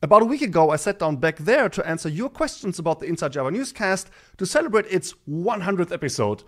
About a week ago, I sat down back there to answer your questions about the Inside Java Newscast to celebrate its 100th episode.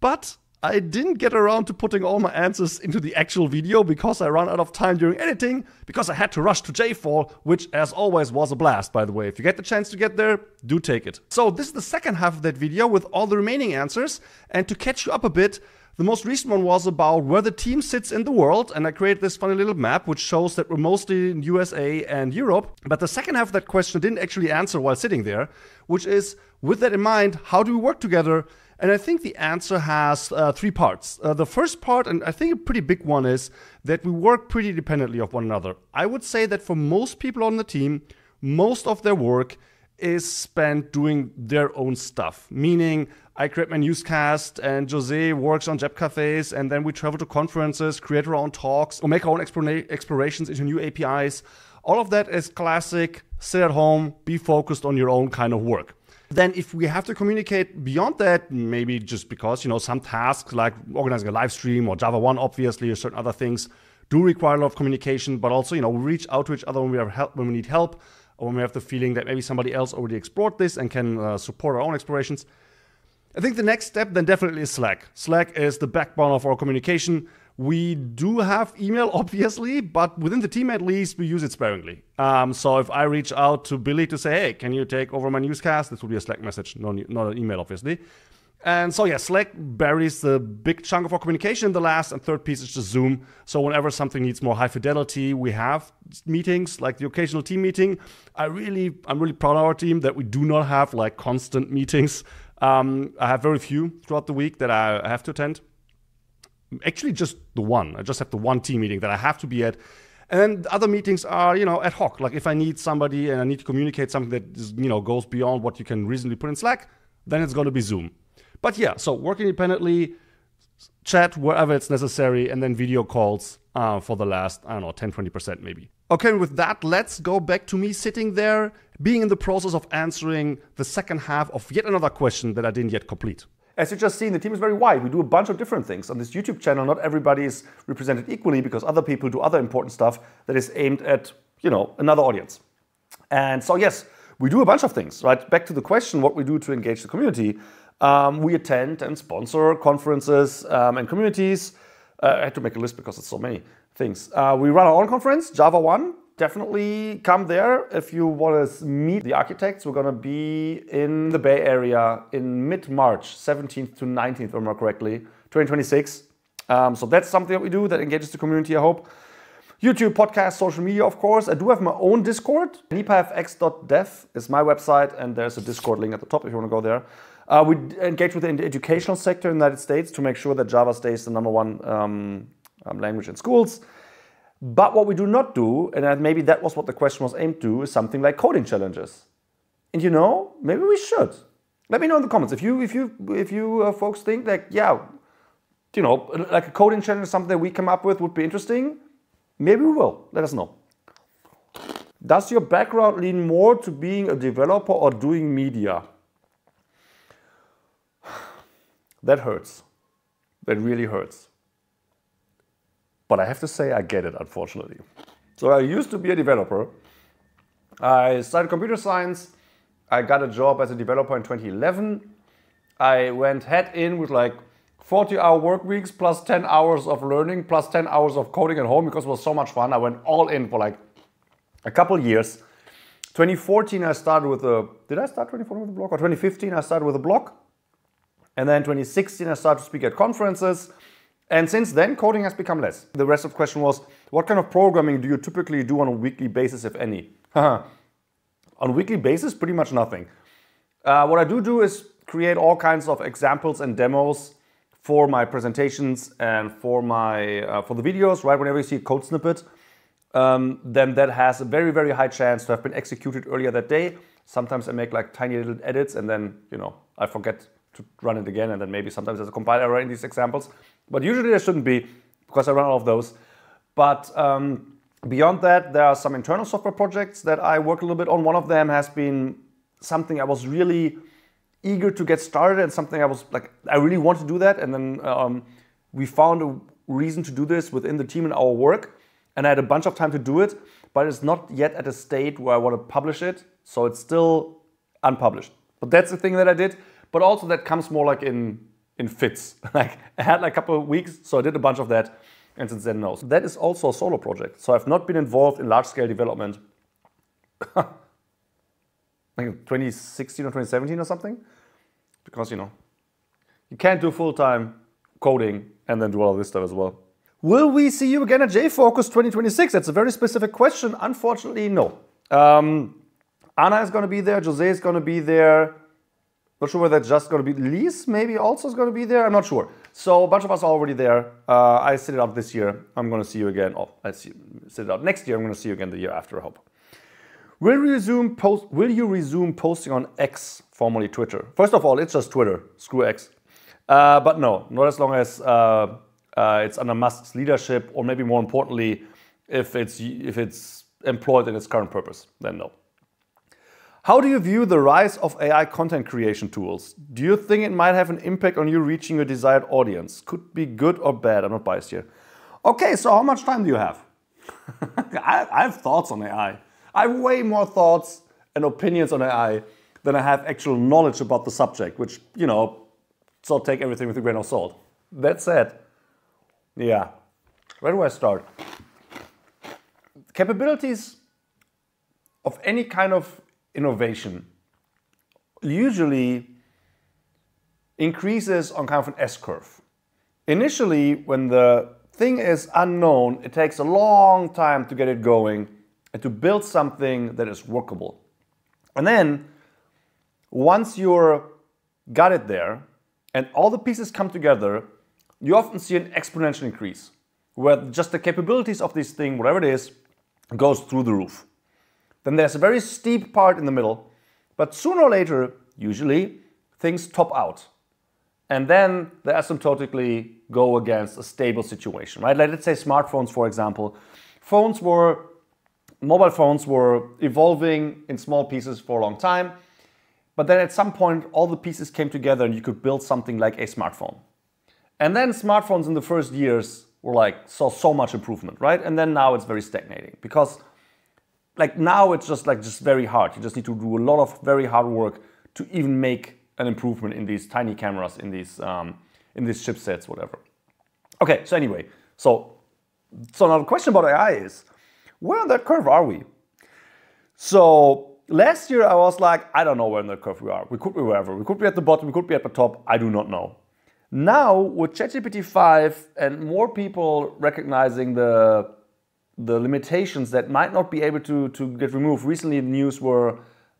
But I didn't get around to putting all my answers into the actual video because I ran out of time during editing because I had to rush to JFall, which as always was a blast by the way. If you get the chance to get there, do take it. So this is the second half of that video with all the remaining answers and to catch you up a bit, the most recent one was about where the team sits in the world, and I created this funny little map which shows that we're mostly in USA and Europe. But the second half of that question didn't actually answer while sitting there, which is with that in mind, how do we work together? And I think the answer has uh, three parts. Uh, the first part, and I think a pretty big one, is that we work pretty dependently of one another. I would say that for most people on the team, most of their work is spent doing their own stuff. Meaning, I create my newscast, and Jose works on JEP Cafes, and then we travel to conferences, create our own talks, or make our own explorations into new APIs. All of that is classic. Sit at home, be focused on your own kind of work. Then if we have to communicate beyond that, maybe just because, you know, some tasks like organizing a live stream or JavaOne, obviously, or certain other things do require a lot of communication, but also, you know, we reach out to each other when we have help, when we need help, or when we have the feeling that maybe somebody else already explored this and can uh, support our own explorations. I think the next step then definitely is Slack. Slack is the backbone of our communication. We do have email, obviously, but within the team at least, we use it sparingly. Um, so if I reach out to Billy to say, hey, can you take over my newscast? This would be a Slack message, not an email, obviously. And so, yeah, Slack buries the big chunk of our communication. In The last and third piece is just Zoom. So, whenever something needs more high fidelity, we have meetings like the occasional team meeting. I really, I'm really proud of our team that we do not have like constant meetings. Um, I have very few throughout the week that I have to attend actually just the one. I just have the one team meeting that I have to be at. And other meetings are, you know, ad hoc. Like if I need somebody and I need to communicate something that is, you know, goes beyond what you can reasonably put in Slack, then it's going to be Zoom. But yeah, so work independently, chat wherever it's necessary, and then video calls uh, for the last, I don't know, 10, 20% maybe. Okay, with that, let's go back to me sitting there, being in the process of answering the second half of yet another question that I didn't yet complete. As you've just seen, the team is very wide. We do a bunch of different things. On this YouTube channel, not everybody is represented equally because other people do other important stuff that is aimed at, you know, another audience. And so, yes, we do a bunch of things, right? Back to the question, what we do to engage the community. Um, we attend and sponsor conferences um, and communities. Uh, I had to make a list because it's so many things. Uh, we run our own conference, JavaOne, definitely come there if you want to meet the architects. We're going to be in the Bay Area in mid March, 17th to 19th, if I remember correctly, 2026. Um, so that's something that we do that engages the community, I hope. YouTube, podcast, social media, of course. I do have my own Discord. nipafx.dev is my website, and there's a Discord link at the top if you want to go there. Uh, we engage with the educational sector in the United States to make sure that Java stays the number one um, um, language in schools. But what we do not do, and maybe that was what the question was aimed to, is something like coding challenges. And you know, maybe we should. Let me know in the comments if you if you if you uh, folks think that yeah, you know, like a coding challenge, something that we come up with would be interesting. Maybe we will. Let us know. Does your background lean more to being a developer or doing media? That hurts. That really hurts. But I have to say, I get it, unfortunately. So I used to be a developer. I studied computer science. I got a job as a developer in 2011. I went head in with like 40 hour work weeks plus 10 hours of learning plus 10 hours of coding at home because it was so much fun. I went all in for like a couple years. 2014 I started with a did I start 2014 with a blog or 2015 I started with a blog. And then 2016 I started to speak at conferences. And since then, coding has become less. The rest of the question was, what kind of programming do you typically do on a weekly basis, if any? on a weekly basis, pretty much nothing. Uh, what I do do is create all kinds of examples and demos for my presentations and for my uh, for the videos. Right, whenever you see a code snippet, um, then that has a very very high chance to have been executed earlier that day. Sometimes I make like tiny little edits and then you know I forget to run it again, and then maybe sometimes there's a compile error in these examples. But usually there shouldn't be because I run all of those. But um, beyond that, there are some internal software projects that I work a little bit on. One of them has been something I was really eager to get started and something I was like, I really want to do that. And then um, we found a reason to do this within the team and our work. And I had a bunch of time to do it. but it's not yet at a state where I want to publish it. So it's still unpublished. But that's the thing that I did. But also that comes more like in in fits. like I had like a couple of weeks, so I did a bunch of that, and since then no. So that is also a solo project. So I've not been involved in large scale development. like 2016 or 2017 or something, because you know you can't do full time coding and then do all this stuff as well. Will we see you again at Jfokus 2026? That's a very specific question. Unfortunately, no. Um, Anna is going to be there. Jose is going to be there. Not sure whether that's just going to be Lise, maybe also is going to be there. I'm not sure. So a bunch of us are already there. Uh, I sit it out this year. I'm going to see you again. Oh, I see, sit it out next year. I'm going to see you again the year after. I hope. Will you resume post? Will you resume posting on X, formerly Twitter? First of all, it's just Twitter. Screw X. Uh, but no, not as long as uh, uh, it's under Musk's leadership, or maybe more importantly, if it's if it's employed in its current purpose, then no. How do you view the rise of AI content creation tools? Do you think it might have an impact on you reaching your desired audience? Could be good or bad. I'm not biased here. Okay, so how much time do you have? I, I have thoughts on AI. I have way more thoughts and opinions on AI than I have actual knowledge about the subject, which, you know, so take everything with a grain of salt. That said, yeah, where do I start? Capabilities of any kind of innovation usually increases on kind of an S curve. Initially, when the thing is unknown, it takes a long time to get it going and to build something that is workable. And then, once you're got it there and all the pieces come together, you often see an exponential increase where just the capabilities of this thing, whatever it is, goes through the roof. Then there's a very steep part in the middle, but sooner or later, usually, things top out. And then they asymptotically go against a stable situation, right? Like let's say smartphones, for example. Phones were, mobile phones were evolving in small pieces for a long time. But then at some point, all the pieces came together and you could build something like a smartphone. And then smartphones in the first years were like, saw so much improvement, right? And then now it's very stagnating because like now it's just like just very hard. You just need to do a lot of very hard work to even make an improvement in these tiny cameras, in these um, in these chipsets, whatever. Okay, so anyway, so so now the question about AI is, where on that curve are we? So last year I was like, I don't know where in that curve we are. We could be wherever. We could be at the bottom. We could be at the top. I do not know. Now with ChatGPT 5 and more people recognizing the the limitations that might not be able to, to get removed. Recently, the news were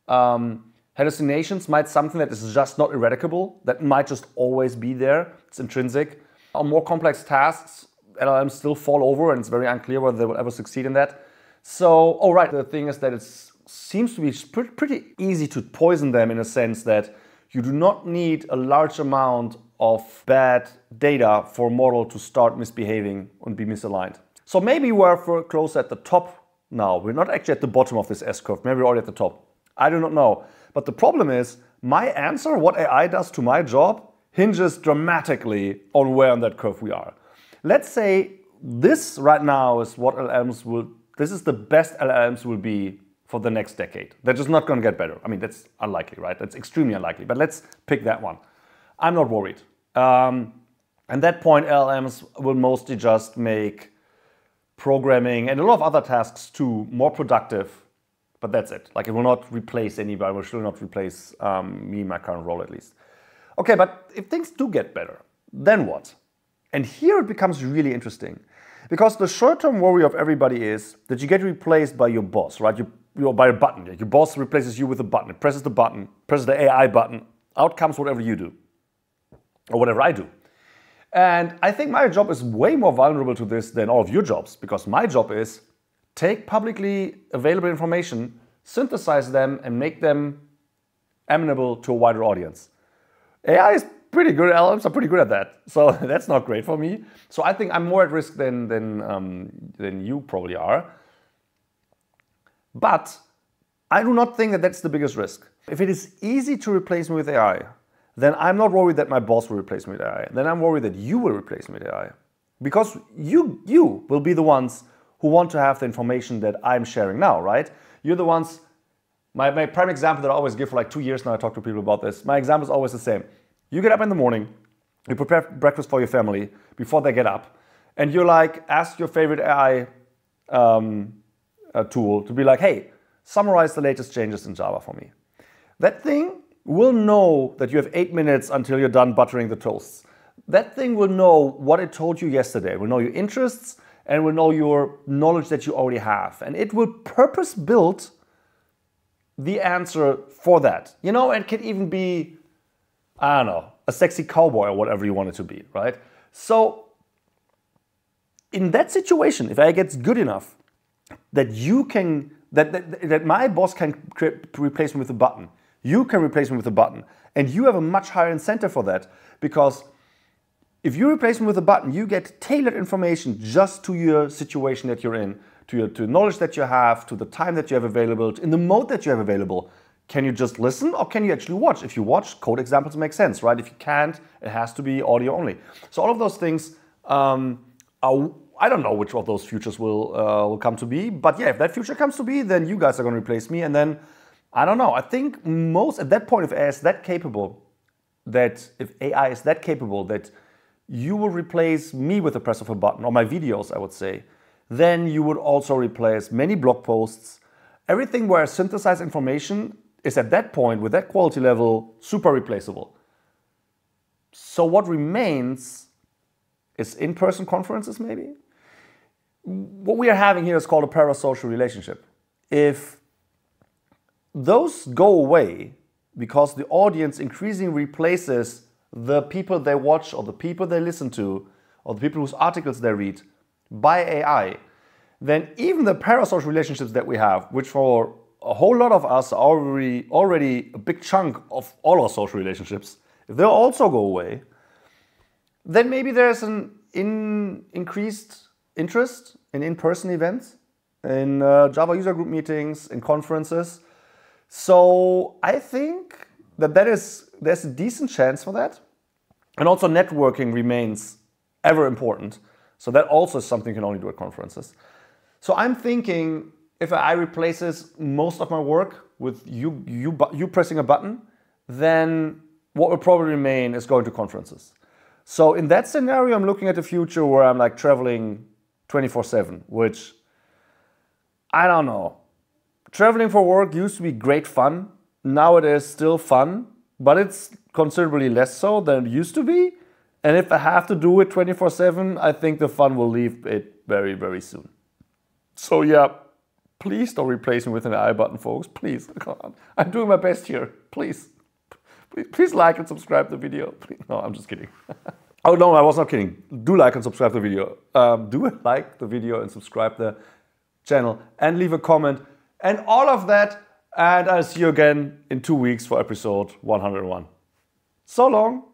um, hallucinations might something that is just not eradicable, that might just always be there. It's intrinsic. On more complex tasks, LLMs still fall over, and it's very unclear whether they will ever succeed in that. So, oh right, the thing is that it seems to be pretty easy to poison them in a sense that you do not need a large amount of bad data for a model to start misbehaving and be misaligned. So maybe we're close at the top now. We're not actually at the bottom of this S curve. Maybe we're already at the top. I do not know. But the problem is my answer, what AI does to my job, hinges dramatically on where on that curve we are. Let's say this right now is what LMs will, this is the best LLMs will be for the next decade. They're just not going to get better. I mean, that's unlikely, right? That's extremely unlikely. But let's pick that one. I'm not worried. Um, at that point, LLMs will mostly just make programming, and a lot of other tasks too more productive. But that's it. Like it will not replace anybody. It will still not replace um, me in my current role at least. Okay, but if things do get better, then what? And here it becomes really interesting. Because the short-term worry of everybody is that you get replaced by your boss, right? You, you by a button. Your boss replaces you with a button. It presses the button, presses the AI button. Out comes whatever you do, or whatever I do. And I think my job is way more vulnerable to this than all of your jobs because my job is take publicly available information, synthesize them, and make them amenable to a wider audience. AI is pretty good. LLMs are pretty good at that. So that's not great for me. So I think I'm more at risk than, than, um, than you probably are. But I do not think that that's the biggest risk. If it is easy to replace me with AI, then I'm not worried that my boss will replace me with AI. Then I'm worried that you will replace me with AI. Because you, you will be the ones who want to have the information that I'm sharing now, right? You're the ones, my, my prime example that I always give for like two years now, I talk to people about this. My example is always the same. You get up in the morning, you prepare breakfast for your family before they get up, and you're like, ask your favorite AI um, uh, tool to be like, hey, summarize the latest changes in Java for me. That thing will know that you have eight minutes until you're done buttering the toasts. That thing will know what it told you yesterday, will know your interests, and will know your knowledge that you already have. And it will purpose build the answer for that. You know, it can even be, I don't know, a sexy cowboy or whatever you want it to be, right? So, in that situation, if I get good enough that you can, that, that, that my boss can replace me with a button, you can replace me with a button, and you have a much higher incentive for that because if you replace me with a button, you get tailored information just to your situation that you're in, to your to knowledge that you have, to the time that you have available, in the mode that you have available. Can you just listen or can you actually watch? If you watch, code examples make sense, right? If you can't, it has to be audio only. So all of those things um, are, I don't know which of those futures will uh, will come to be, but yeah, if that future comes to be, then you guys are going to replace me, and then I don't know. I think most at that point, if AI is that capable, that if AI is that capable that you will replace me with the press of a button, or my videos, I would say, then you would also replace many blog posts. Everything where I synthesize information is at that point, with that quality level, super replaceable. So what remains is in-person conferences, maybe? What we are having here is called a parasocial relationship. If those go away because the audience increasingly replaces the people they watch or the people they listen to or the people whose articles they read by AI, then even the parasocial relationships that we have, which for a whole lot of us are already, already a big chunk of all our social relationships, if they also go away, then maybe there's an in, increased interest in in-person events, in uh, Java user group meetings, in conferences. So I think that that is there's a decent chance for that. And also networking remains ever important. So that also is something you can only do at conferences. So I'm thinking if AI replaces most of my work with you, you, you pressing a button, then what will probably remain is going to conferences. So in that scenario, I'm looking at the future where I'm like traveling 24 7, which I don't know. Traveling for work used to be great fun. Now it is still fun, but it's considerably less so than it used to be. And if I have to do it 24 7, I think the fun will leave it very, very soon. So, yeah, please don't replace me with an AI button, folks. Please. I'm doing my best here. Please. Please like and subscribe the video. No, I'm just kidding. oh, no, I was not kidding. Do like and subscribe the video. Um, do like the video and subscribe the channel and leave a comment and all of that and I'll see you again in two weeks for episode 101. So long!